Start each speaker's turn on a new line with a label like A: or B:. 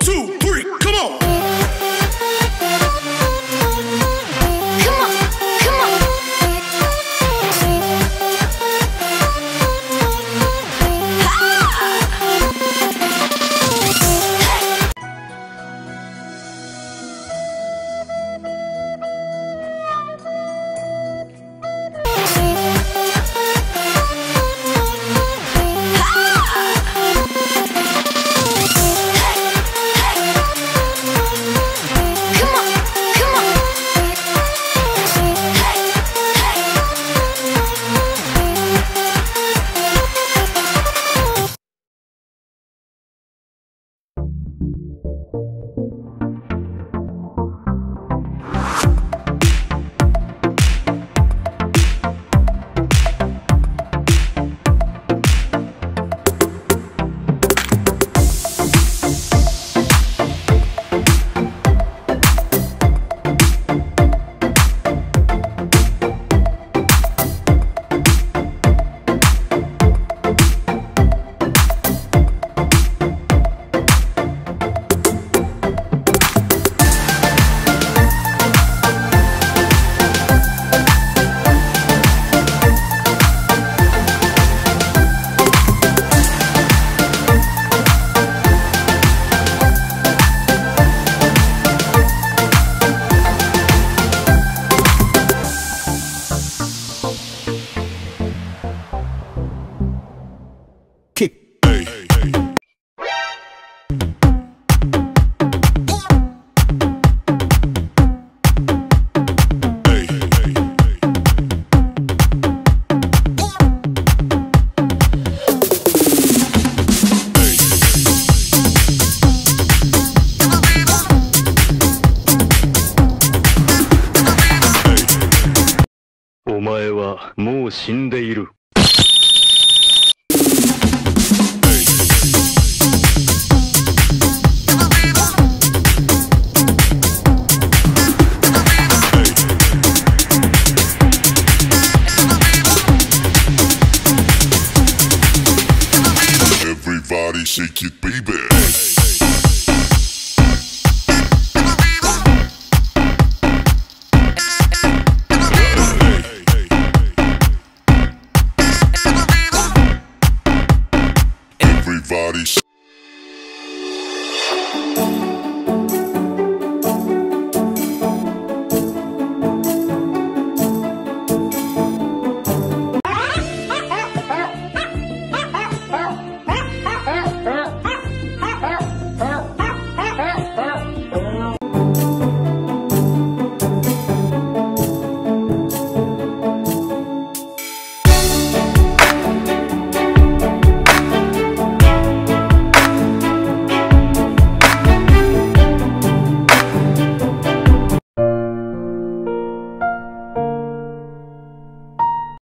A: Two,
B: お前はもう死んでいる。
C: Everybody shake it, baby.